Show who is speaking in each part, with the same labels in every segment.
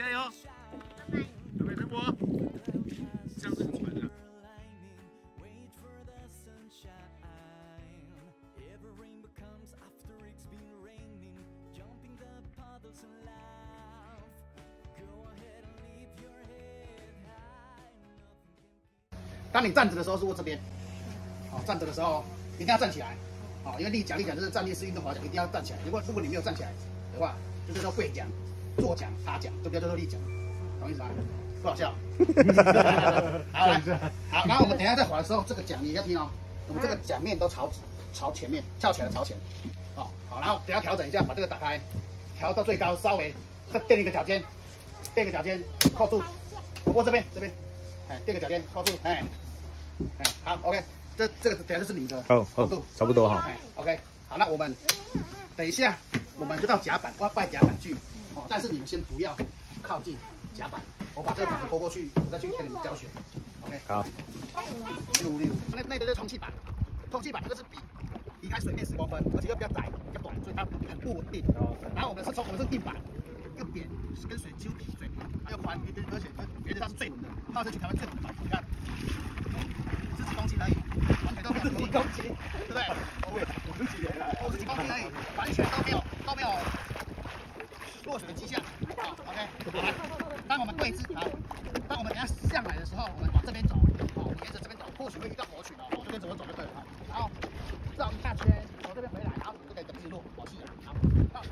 Speaker 1: 加油！准备，准备，这样子很喘的。
Speaker 2: 当你站着的时候是握这边，好，站着的时候一定要站起来，好，因为立桨立桨就是站立式运动滑桨，一定要站起来。如果如果你没有站起来的话，就是说跪桨、坐桨、趴桨，都叫做立桨，懂意思吗？不好笑。好，来，好，然后我们等下再滑的时候，这个桨你要听哦，我们这个桨面都朝朝前面，翘起来朝前，好，好，然后等下调整一下，把这个打开，调到最高，稍微再垫一个脚尖，垫个脚尖，扣住，过这边这边。哎，垫个脚尖靠住，哎，哎，好，OK，这这个等下就是你的哦
Speaker 3: 哦，差不多哈，
Speaker 2: 哎，OK，好，那我们等一下，我们就到甲板，要拜甲板去，哦，但是你们先不要靠近甲板，我把这个板子拖过去，我再去跟你们教学，OK，
Speaker 3: 好，
Speaker 2: 六六，那那个是充气板，充气板那个是比离开水面十公分，而且又比较窄，比较短，所以它很不稳定，然后我们是充我们是定板。又扁，跟水几乎平水平，还有宽，而且觉得它是最稳的，它是全台湾最稳的板，你看，十几公斤而已，完全都没有一公斤，对不对？五十几年了，五十几公斤而已，完全都没有都没有落水的迹象。好，OK，好来，当我们跪姿，好，当我们等下上来的时候，我们往这边走，好，沿着这边走，或许会遇到活群哦，往这边走就走就对了，好，然后绕一下圈，从这边回来，然后就可以等直落，好气好，好。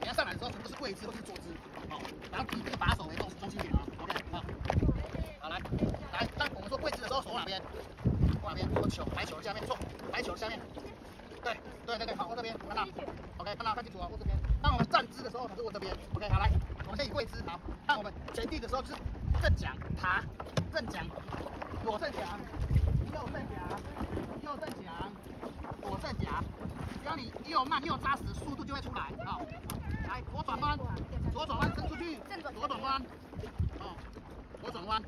Speaker 2: 你要上来的时候，全部是跪姿或是坐姿，好，然后以这个把手为中中心点啊，OK，好，好来，来，当我们说跪姿的时候，手往哪边？往哪边？我球，白球下面，错，白球下面，对，对对对，好，握这边，看到，OK，看到，看清楚啊，握这边。当我们站姿的时候，还是握这边，OK，好来，我们先以跪姿，好，当我们前地的时候是正脚爬，正脚，左正脚，右正脚，右正脚，左正脚，只要你又慢又扎实，速度就会出来，好。来，左转弯，左转弯伸出去，左转弯，哦，左转弯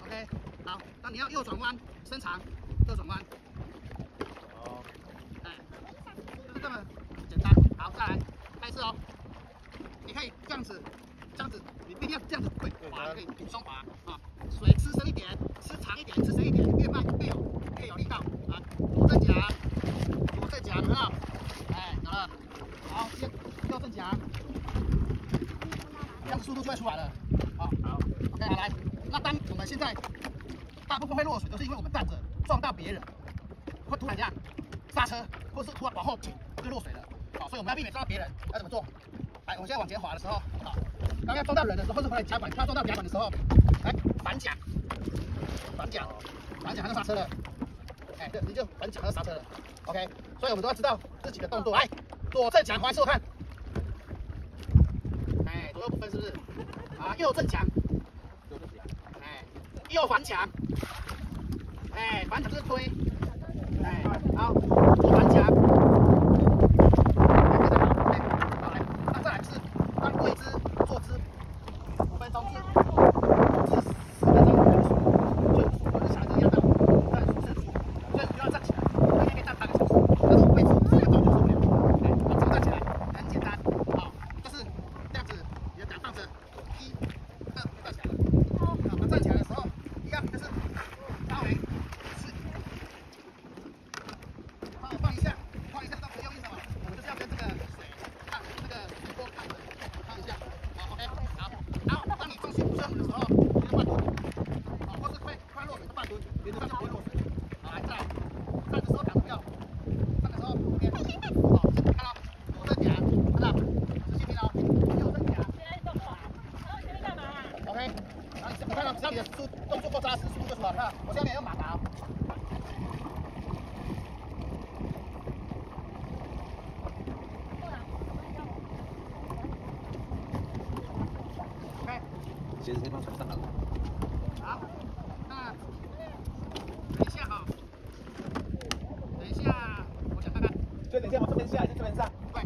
Speaker 2: ，OK，好，那你要右转弯，伸长，右转弯，哦，哎，就是这么简单，好，再来，开始哦，你可以这样子，这样子，你不一定要这样子跪滑，可以平双滑，啊，水吃深一点，吃长一点，吃深一点，越慢越有越有力道，啊，左正桨，左正桨，看到？哎，好了，好，右右正桨。这样速度就会出来了，好，好，OK，好来，那当我们现在大部分会落水，都是因为我们站着撞到别人，会突然这样刹车，或是突然往后倾就落水了，好，所以我们要避免撞到别人，要怎么做？我现在往前滑的时候，好，刚要撞到人的时候，或者来甲板，要撞到甲板的时候，来反桨，反桨，反桨，还是刹车了，哎，对，你就反桨，还是刹车了，OK，所以我们都要知道自己的动作，来，左正桨，还是我看。右不分是不是？啊，右正墙，哎，右反墙，哎，反墙就是推，哎，好，左当天。你看到，只要你的速动作够扎实，速度就出来。看，我下面有马达。
Speaker 4: 上
Speaker 2: 好。那等一下哈，等一下，我想看看。
Speaker 4: 就等一下，我这边下，你这边上。
Speaker 2: 快。